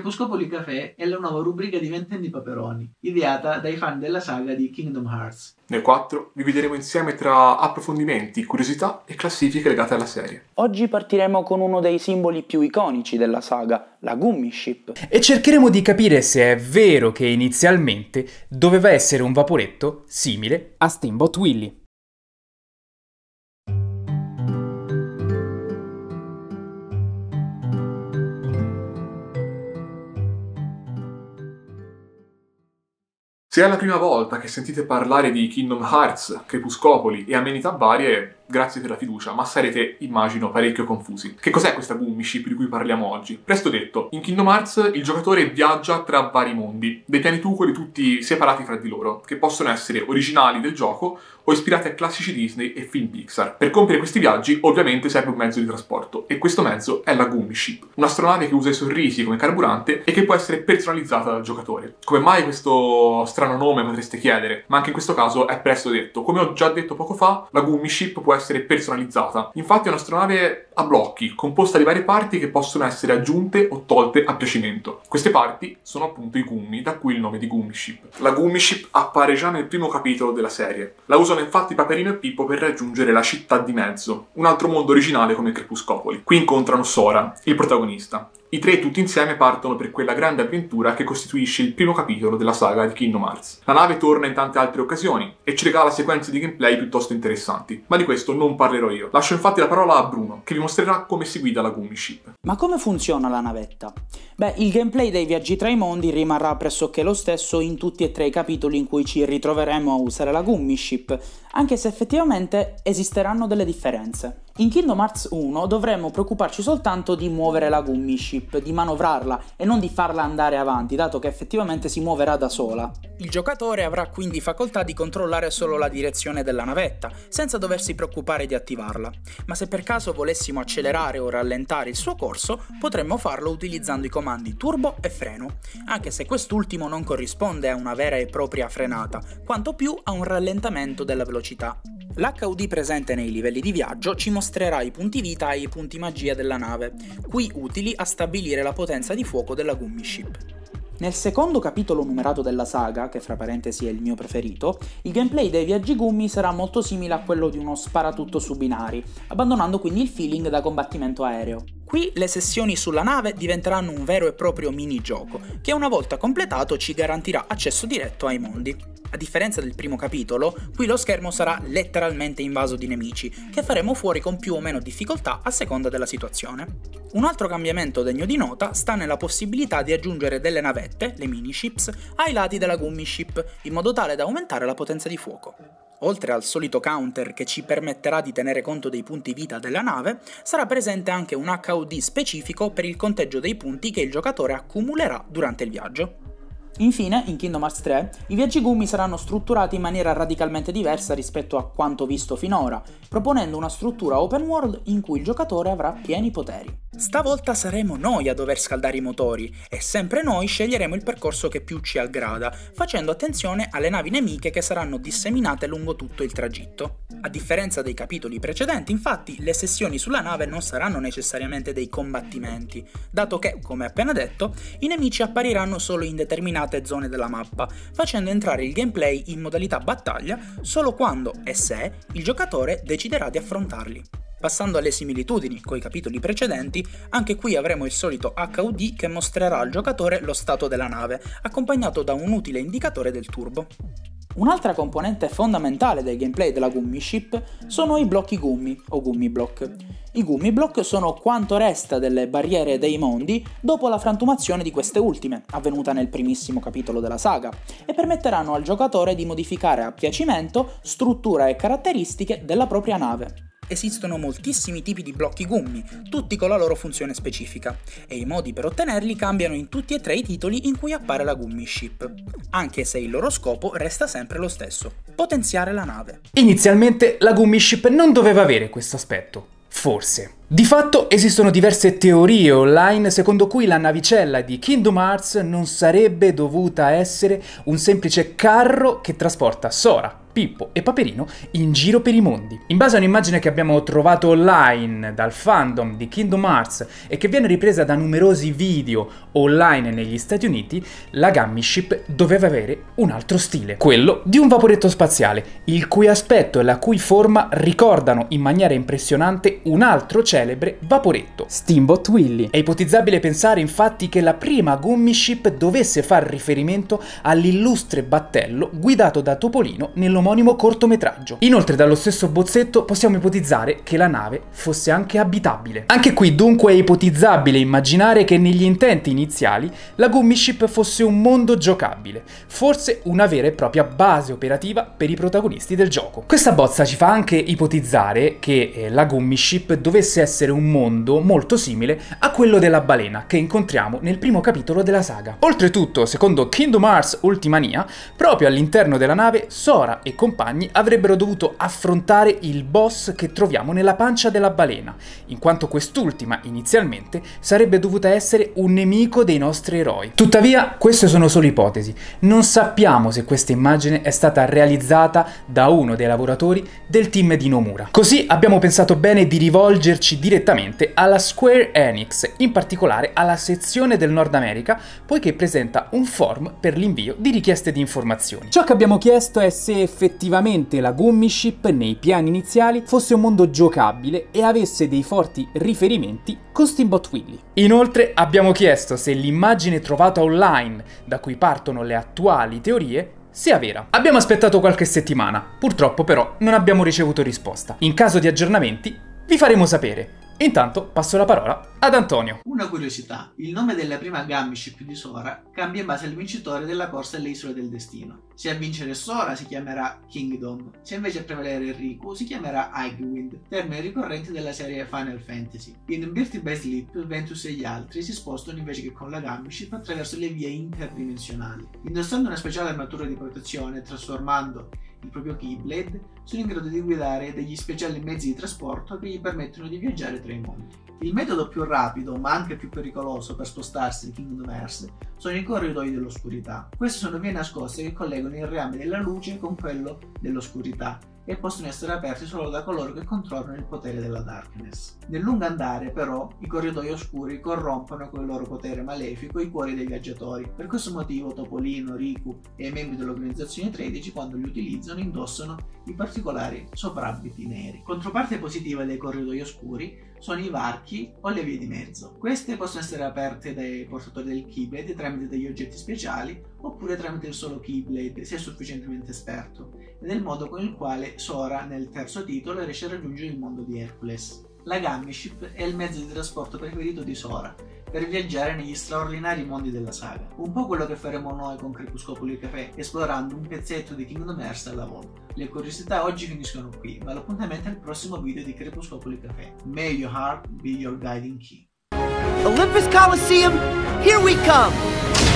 Crepuscopoli Café è la nuova rubrica di Ventenni Paperoni, ideata dai fan della saga di Kingdom Hearts. Nel 4 divideremo insieme tra approfondimenti, curiosità e classifiche legate alla serie. Oggi partiremo con uno dei simboli più iconici della saga, la Gummy Ship. E cercheremo di capire se è vero che inizialmente doveva essere un vaporetto simile a Steamboat Willie. Se è la prima volta che sentite parlare di Kingdom Hearts, Crepuscopoli e amenità varie, grazie per la fiducia, ma sarete, immagino, parecchio confusi. Che cos'è questa Gummy Ship di cui parliamo oggi? Presto detto, in Kingdom Hearts il giocatore viaggia tra vari mondi, dei pianitucoli tutti separati fra di loro, che possono essere originali del gioco o ispirati a classici Disney e film Pixar. Per compiere questi viaggi ovviamente serve un mezzo di trasporto e questo mezzo è la Gummy Ship, un'astronave che usa i sorrisi come carburante e che può essere personalizzata dal giocatore. Come mai questo strano nome potreste chiedere, ma anche in questo caso è presto detto. Come ho già detto poco fa, la Gummy Ship può essere personalizzata. Infatti è un'astronave a blocchi, composta di varie parti che possono essere aggiunte o tolte a piacimento. Queste parti sono appunto i gummi, da cui il nome di Gummy Ship. La Gummy Ship appare già nel primo capitolo della serie. La usano infatti Paperino e Pippo per raggiungere la città di mezzo, un altro mondo originale come Crepuscopoli. Qui incontrano Sora, il protagonista, i tre tutti insieme partono per quella grande avventura che costituisce il primo capitolo della saga di Kingdom Hearts. La nave torna in tante altre occasioni e ci regala sequenze di gameplay piuttosto interessanti, ma di questo non parlerò io. Lascio infatti la parola a Bruno, che vi mostrerà come si guida la Gummy Ship. Ma come funziona la navetta? Beh, il gameplay dei viaggi tra i mondi rimarrà pressoché lo stesso in tutti e tre i capitoli in cui ci ritroveremo a usare la Gummy Ship, anche se effettivamente esisteranno delle differenze. In Kingdom Hearts 1 dovremmo preoccuparci soltanto di muovere la Gummy Ship, di manovrarla e non di farla andare avanti, dato che effettivamente si muoverà da sola. Il giocatore avrà quindi facoltà di controllare solo la direzione della navetta, senza doversi preoccupare di attivarla. Ma se per caso volessimo accelerare o rallentare il suo corso, potremmo farlo utilizzando i comandi turbo e freno, anche se quest'ultimo non corrisponde a una vera e propria frenata, quanto più a un rallentamento della velocità. L'HUD presente nei livelli di viaggio ci mostrerà i punti vita e i punti magia della nave, qui utili a stabilire la potenza di fuoco della Gummy Ship. Nel secondo capitolo numerato della saga, che fra parentesi è il mio preferito, il gameplay dei viaggi Gummi sarà molto simile a quello di uno sparatutto su binari, abbandonando quindi il feeling da combattimento aereo. Qui le sessioni sulla nave diventeranno un vero e proprio minigioco, che una volta completato ci garantirà accesso diretto ai mondi. A differenza del primo capitolo, qui lo schermo sarà letteralmente invaso di nemici, che faremo fuori con più o meno difficoltà a seconda della situazione. Un altro cambiamento degno di nota sta nella possibilità di aggiungere delle navette, le mini ships, ai lati della Gummy Ship, in modo tale da aumentare la potenza di fuoco. Oltre al solito counter che ci permetterà di tenere conto dei punti vita della nave, sarà presente anche un HUD specifico per il conteggio dei punti che il giocatore accumulerà durante il viaggio. Infine, in Kingdom Hearts 3, i viaggi Gummi saranno strutturati in maniera radicalmente diversa rispetto a quanto visto finora, proponendo una struttura open world in cui il giocatore avrà pieni poteri. Stavolta saremo noi a dover scaldare i motori e sempre noi sceglieremo il percorso che più ci aggrada, facendo attenzione alle navi nemiche che saranno disseminate lungo tutto il tragitto. A differenza dei capitoli precedenti, infatti, le sessioni sulla nave non saranno necessariamente dei combattimenti, dato che, come appena detto, i nemici appariranno solo in determinate zone della mappa, facendo entrare il gameplay in modalità battaglia solo quando e se il giocatore deciderà di affrontarli. Passando alle similitudini coi capitoli precedenti, anche qui avremo il solito HUD che mostrerà al giocatore lo stato della nave, accompagnato da un utile indicatore del turbo. Un'altra componente fondamentale del gameplay della Gummy Ship sono i blocchi gummi o gummy block. I gummy block sono quanto resta delle barriere dei mondi dopo la frantumazione di queste ultime, avvenuta nel primissimo capitolo della saga, e permetteranno al giocatore di modificare a piacimento struttura e caratteristiche della propria nave esistono moltissimi tipi di blocchi gummi, tutti con la loro funzione specifica, e i modi per ottenerli cambiano in tutti e tre i titoli in cui appare la Gummy Ship, anche se il loro scopo resta sempre lo stesso, potenziare la nave. Inizialmente la Gummy Ship non doveva avere questo aspetto. Forse. Di fatto esistono diverse teorie online secondo cui la navicella di Kingdom Hearts non sarebbe dovuta essere un semplice carro che trasporta Sora, Pippo e Paperino in giro per i mondi. In base a un'immagine che abbiamo trovato online dal fandom di Kingdom Hearts e che viene ripresa da numerosi video online negli Stati Uniti, la Gummy Ship doveva avere un altro stile, quello di un vaporetto spaziale, il cui aspetto e la cui forma ricordano in maniera impressionante un altro celebre vaporetto, Steamboat Willie. È ipotizzabile pensare infatti che la prima Gummy Ship dovesse far riferimento all'illustre battello guidato da Topolino nell'omonimo cortometraggio. Inoltre dallo stesso bozzetto possiamo ipotizzare che la nave fosse anche abitabile. Anche qui dunque è ipotizzabile immaginare che negli intenti iniziali la Gummy Ship fosse un mondo giocabile, forse una vera e propria base operativa per i protagonisti del gioco. Questa bozza ci fa anche ipotizzare che eh, la Gummy Ship dovesse essere un mondo molto simile a quello della balena che incontriamo nel primo capitolo della saga. Oltretutto, secondo Kingdom Hearts Ultimania, proprio all'interno della nave Sora e compagni avrebbero dovuto affrontare il boss che troviamo nella pancia della balena, in quanto quest'ultima inizialmente sarebbe dovuta essere un nemico dei nostri eroi. Tuttavia, queste sono solo ipotesi. Non sappiamo se questa immagine è stata realizzata da uno dei lavoratori del team di Nomura. Così abbiamo pensato bene di rivolgerci direttamente alla Square Enix, in particolare alla sezione del Nord America, poiché presenta un form per l'invio di richieste di informazioni. Ciò che abbiamo chiesto è se effettivamente la Gummy Ship nei piani iniziali fosse un mondo giocabile e avesse dei forti riferimenti con Steamboat Willie. Inoltre abbiamo chiesto se l'immagine trovata online da cui partono le attuali teorie sia vera. Abbiamo aspettato qualche settimana, purtroppo però non abbiamo ricevuto risposta. In caso di aggiornamenti vi faremo sapere. Intanto passo la parola ad Antonio. Una curiosità, il nome della prima Gummy Ship di Sora cambia in base al vincitore della corsa alle isole del destino. Se a vincere Sora si chiamerà Kingdom, se invece a prevalere Riku si chiamerà Highwind, termine ricorrente della serie Final Fantasy. In Birth by Sleep, Ventus e gli altri si spostano invece che con la Gummy Ship attraverso le vie interdimensionali. Indossando una speciale armatura di protezione e trasformando il proprio Keyblade, sono in grado di guidare degli speciali mezzi di trasporto che gli permettono di viaggiare tra i mondi. Il metodo più rapido, ma anche più pericoloso per spostarsi in Kingdom Hearts sono i corridoi dell'oscurità. Queste sono vie nascoste che collegano il reame della luce con quello dell'oscurità e possono essere aperti solo da coloro che controllano il potere della Darkness. Nel lungo andare, però, i corridoi oscuri corrompono con il loro potere malefico i cuori dei viaggiatori. Per questo motivo Topolino, Riku e i membri dell'organizzazione 13, quando li utilizzano, indossano i particolari soprabiti neri. Controparte positiva dei corridoi oscuri sono i varchi o le vie di mezzo. Queste possono essere aperte dai portatori del Keyblade tramite degli oggetti speciali oppure tramite il solo Keyblade se è sufficientemente esperto ed è il modo con il quale Sora nel terzo titolo riesce a raggiungere il mondo di Hercules. La Gummy Ship è il mezzo di trasporto preferito di Sora per viaggiare negli straordinari mondi della saga. Un po' quello che faremo noi con Crepuscopoli Café, esplorando un pezzetto di Kingdom Hearts alla volta. Le curiosità oggi finiscono qui, ma l'appuntamento è il prossimo video di Crepuscopoli Café. May your heart be your guiding key. Olympus Coliseum, here we come!